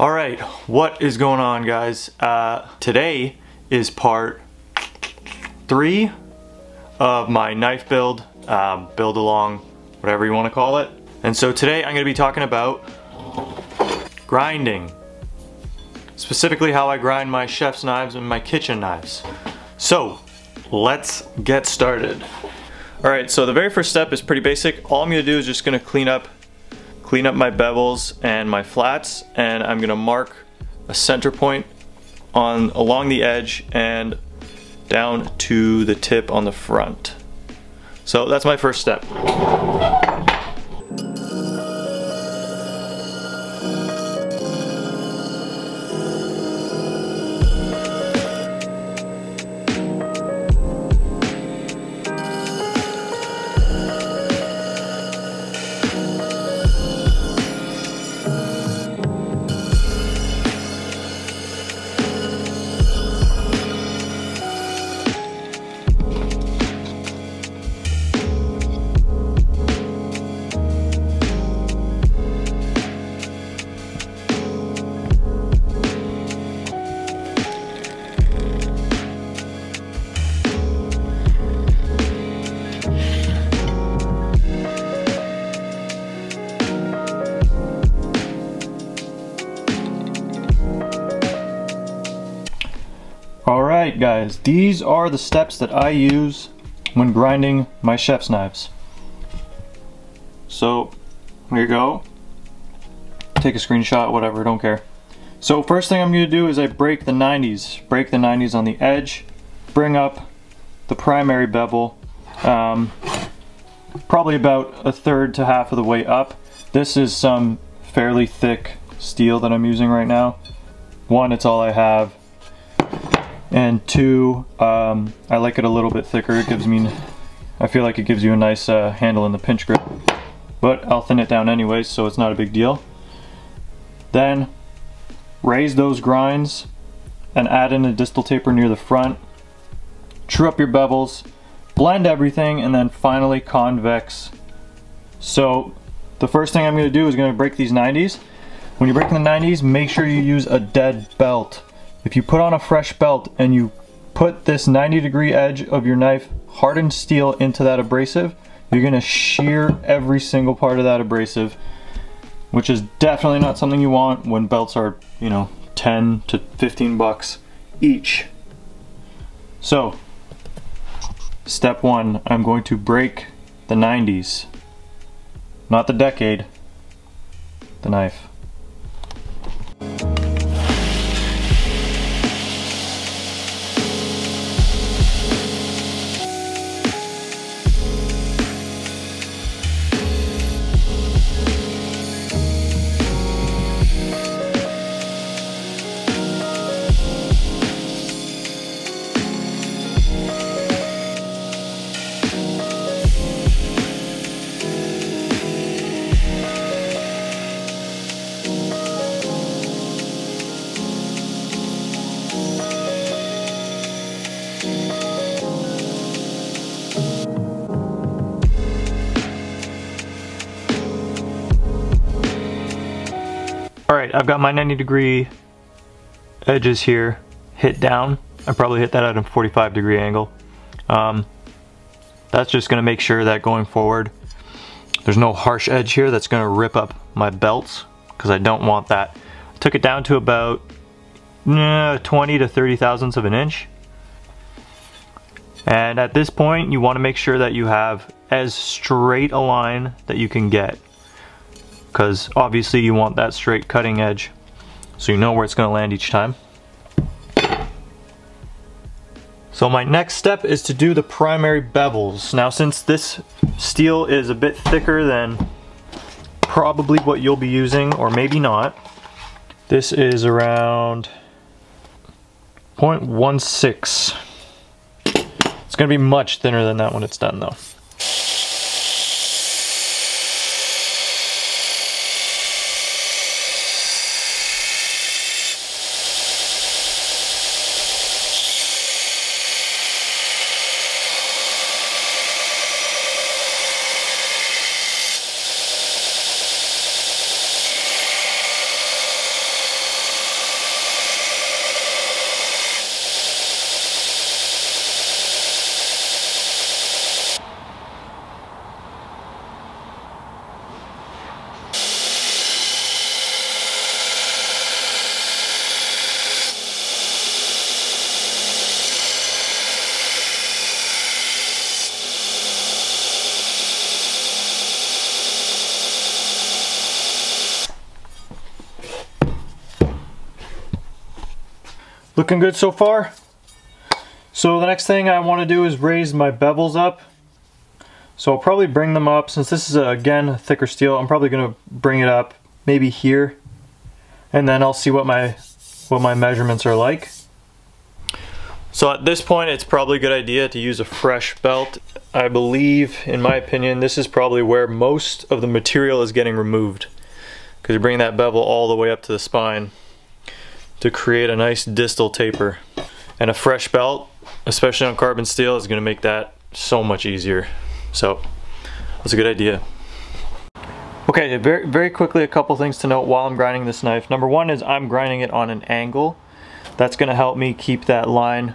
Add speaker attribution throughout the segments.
Speaker 1: All right, what is going on guys? Uh, today is part three of my knife build, um, build along, whatever you want to call it. And so today I'm going to be talking about grinding. Specifically how I grind my chef's knives and my kitchen knives. So let's get started. All right, so the very first step is pretty basic. All I'm gonna do is just gonna clean up clean up my bevels and my flats and I'm gonna mark a center point on along the edge and down to the tip on the front. So that's my first step. Guys, these are the steps that I use when grinding my chef's knives. So, here you go. Take a screenshot, whatever, don't care. So first thing I'm going to do is I break the 90s. Break the 90s on the edge, bring up the primary bevel, um, probably about a third to half of the way up. This is some fairly thick steel that I'm using right now. One, it's all I have and two um, I like it a little bit thicker. It gives me I feel like it gives you a nice uh, handle in the pinch grip. But I'll thin it down anyways so it's not a big deal. Then raise those grinds and add in a distal taper near the front. True up your bevels blend everything and then finally convex. So the first thing I'm going to do is going to break these 90s when you're breaking the 90s make sure you use a dead belt if you put on a fresh belt and you put this 90 degree edge of your knife hardened steel into that abrasive, you're gonna shear every single part of that abrasive, which is definitely not something you want when belts are, you know, 10 to 15 bucks each. So, step one, I'm going to break the 90s, not the decade, the knife. Alright, I've got my 90 degree edges here hit down. I probably hit that at a 45 degree angle. Um, that's just going to make sure that going forward there's no harsh edge here that's going to rip up my belts because I don't want that. I took it down to about eh, 20 to 30 thousandths of an inch. And at this point you want to make sure that you have as straight a line that you can get because obviously you want that straight cutting edge so you know where it's going to land each time. So my next step is to do the primary bevels. Now since this steel is a bit thicker than probably what you'll be using or maybe not, this is around 0.16. It's going to be much thinner than that when it's done though. Looking good so far. So the next thing I want to do is raise my bevels up. So I'll probably bring them up, since this is, a, again, thicker steel, I'm probably going to bring it up maybe here. And then I'll see what my, what my measurements are like. So at this point, it's probably a good idea to use a fresh belt. I believe, in my opinion, this is probably where most of the material is getting removed. Because you bring that bevel all the way up to the spine to create a nice distal taper. And a fresh belt, especially on carbon steel, is gonna make that so much easier. So, that's a good idea. Okay, very, very quickly, a couple things to note while I'm grinding this knife. Number one is I'm grinding it on an angle. That's gonna help me keep that line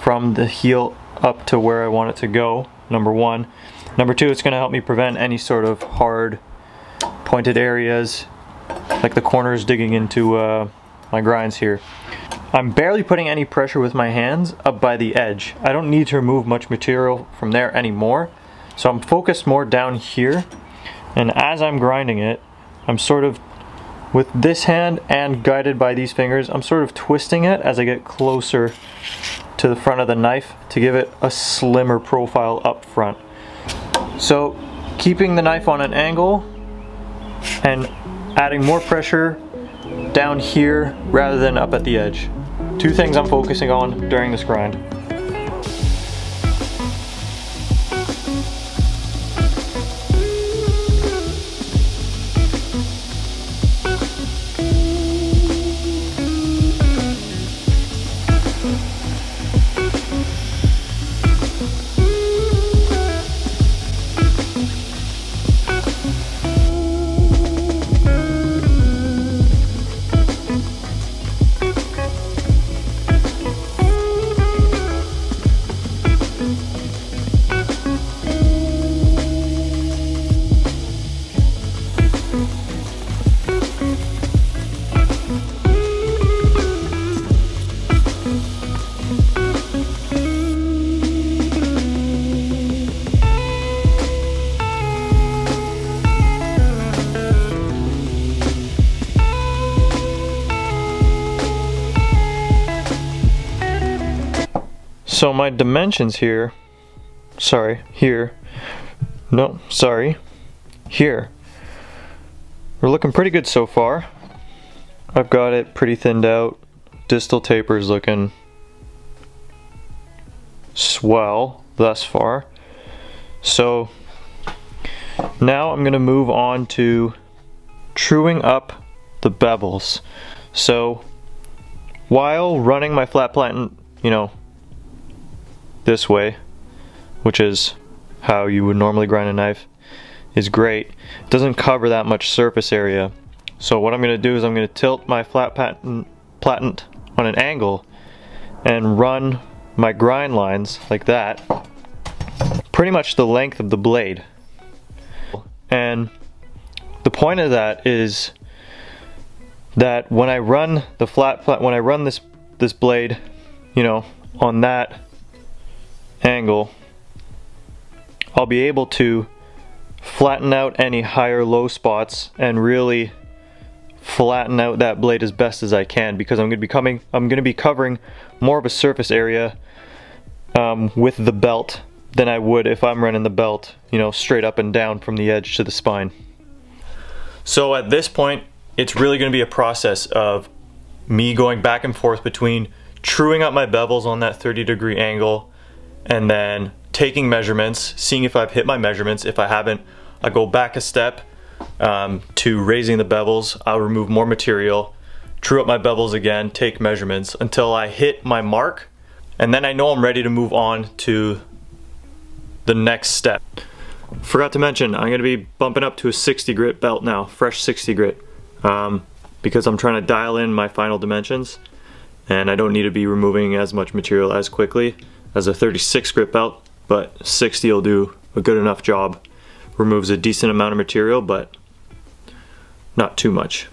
Speaker 1: from the heel up to where I want it to go, number one. Number two, it's gonna help me prevent any sort of hard pointed areas, like the corners digging into uh, my grinds here. I'm barely putting any pressure with my hands up by the edge. I don't need to remove much material from there anymore. So I'm focused more down here. And as I'm grinding it, I'm sort of, with this hand and guided by these fingers, I'm sort of twisting it as I get closer to the front of the knife to give it a slimmer profile up front. So keeping the knife on an angle and adding more pressure down here rather than up at the edge. Two things I'm focusing on during this grind. So my dimensions here, sorry, here, no, sorry, here, we're looking pretty good so far. I've got it pretty thinned out. Distal taper is looking swell thus far. So now I'm gonna move on to truing up the bevels. So while running my flat platen, you know, this way, which is how you would normally grind a knife, is great. It doesn't cover that much surface area. So what I'm going to do is I'm going to tilt my flat platen, on an angle and run my grind lines like that, pretty much the length of the blade. And the point of that is that when I run the flat, flat when I run this this blade, you know, on that angle, I'll be able to flatten out any higher low spots and really flatten out that blade as best as I can because I'm going to be coming I'm going to be covering more of a surface area um, with the belt than I would if I'm running the belt you know straight up and down from the edge to the spine. So at this point it's really going to be a process of me going back and forth between truing up my bevels on that 30 degree angle and then taking measurements, seeing if I've hit my measurements. If I haven't, I go back a step um, to raising the bevels. I'll remove more material, true up my bevels again, take measurements until I hit my mark, and then I know I'm ready to move on to the next step. Forgot to mention, I'm gonna be bumping up to a 60 grit belt now, fresh 60 grit, um, because I'm trying to dial in my final dimensions, and I don't need to be removing as much material as quickly as a 36 grit belt, but 60 will do a good enough job. Removes a decent amount of material, but not too much.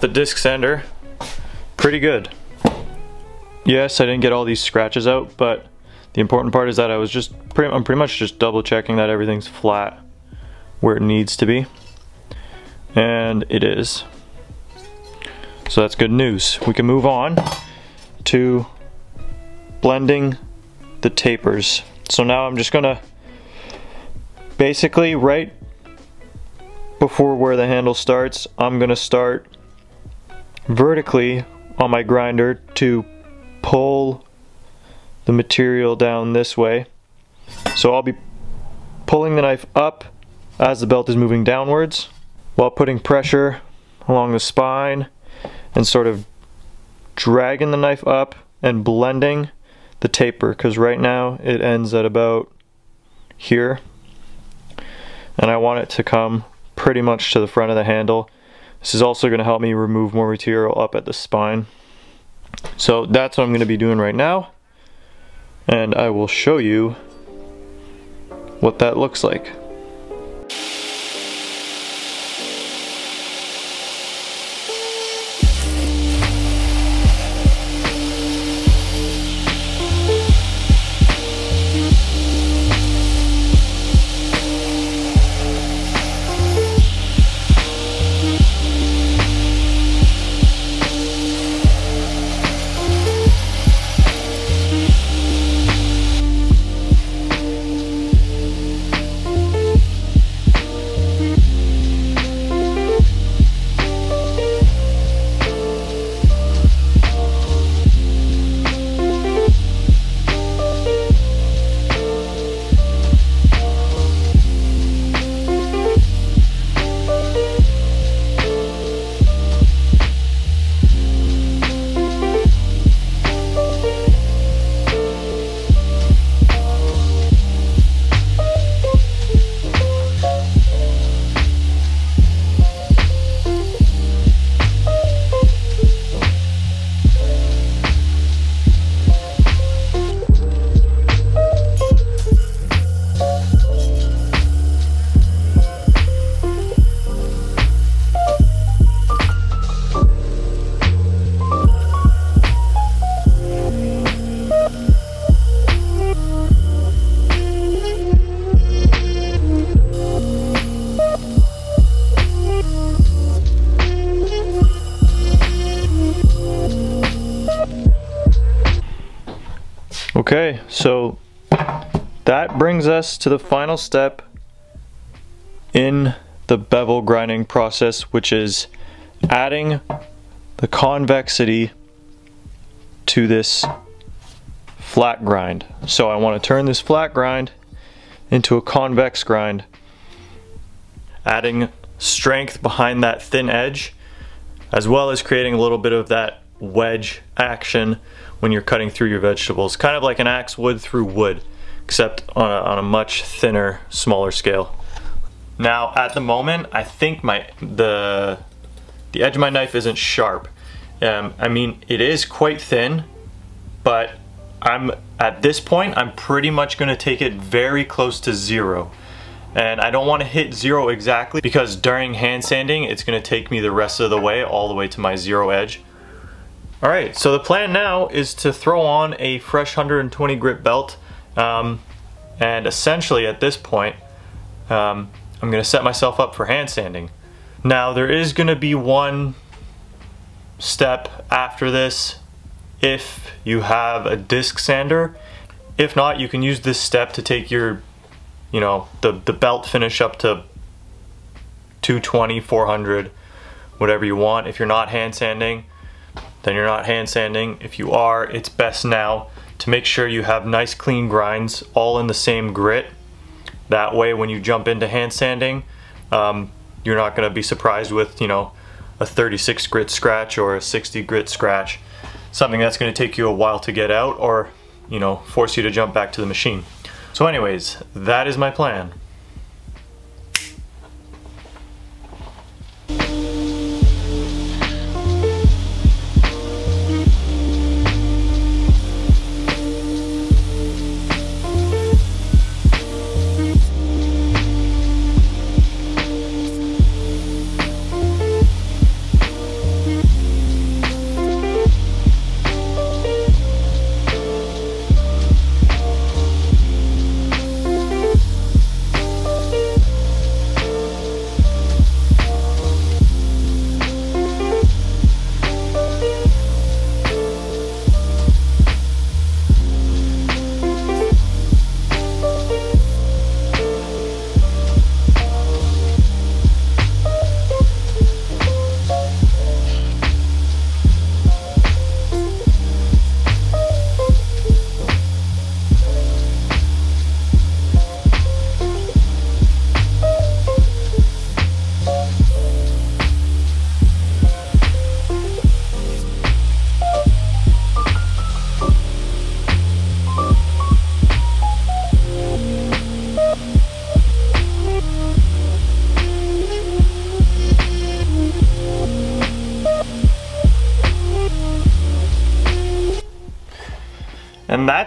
Speaker 1: The disc sander, pretty good. Yes, I didn't get all these scratches out, but the important part is that I was just, pretty, I'm pretty much just double checking that everything's flat where it needs to be. And it is. So that's good news. We can move on to blending the tapers. So now I'm just gonna basically right before where the handle starts, I'm gonna start vertically on my grinder to pull the material down this way. So I'll be pulling the knife up as the belt is moving downwards while putting pressure along the spine and sort of dragging the knife up and blending the taper because right now it ends at about here and I want it to come pretty much to the front of the handle. This is also going to help me remove more material up at the spine. So that's what I'm going to be doing right now and I will show you what that looks like. Okay, so that brings us to the final step in the bevel grinding process, which is adding the convexity to this flat grind. So I want to turn this flat grind into a convex grind, adding strength behind that thin edge, as well as creating a little bit of that wedge action when you're cutting through your vegetables. Kind of like an axe would through wood, except on a, on a much thinner, smaller scale. Now, at the moment, I think my the the edge of my knife isn't sharp. Um, I mean, it is quite thin, but I'm at this point, I'm pretty much gonna take it very close to zero. And I don't wanna hit zero exactly because during hand sanding, it's gonna take me the rest of the way, all the way to my zero edge. All right, so the plan now is to throw on a fresh 120 grit belt. Um, and essentially at this point, um, I'm gonna set myself up for hand sanding. Now there is gonna be one step after this if you have a disc sander. If not, you can use this step to take your, you know, the, the belt finish up to 220, 400, whatever you want. If you're not hand sanding, then you're not hand sanding. If you are, it's best now to make sure you have nice clean grinds all in the same grit. That way when you jump into hand sanding, um, you're not gonna be surprised with, you know, a 36 grit scratch or a 60 grit scratch. Something that's gonna take you a while to get out or, you know, force you to jump back to the machine. So anyways, that is my plan.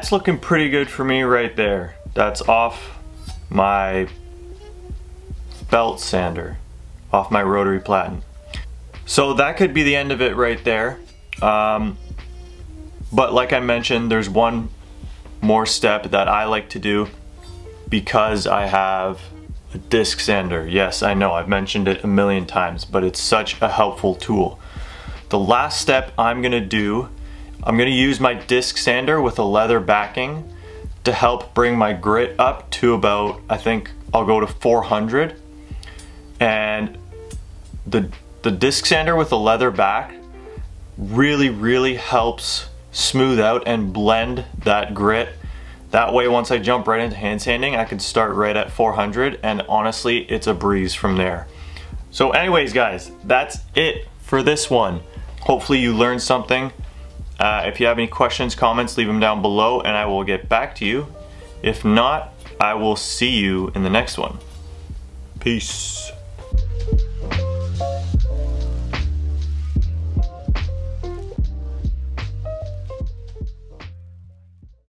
Speaker 1: That's looking pretty good for me right there. That's off my belt sander, off my rotary platen. So that could be the end of it right there. Um, but like I mentioned, there's one more step that I like to do because I have a disc sander. Yes, I know, I've mentioned it a million times, but it's such a helpful tool. The last step I'm gonna do, I'm gonna use my disc sander with a leather backing to help bring my grit up to about, I think I'll go to 400. And the, the disc sander with a leather back really, really helps smooth out and blend that grit. That way, once I jump right into hand sanding, I can start right at 400 and honestly, it's a breeze from there. So anyways, guys, that's it for this one. Hopefully you learned something. Uh, if you have any questions, comments, leave them down below and I will get back to you. If not, I will see you in the next one. Peace.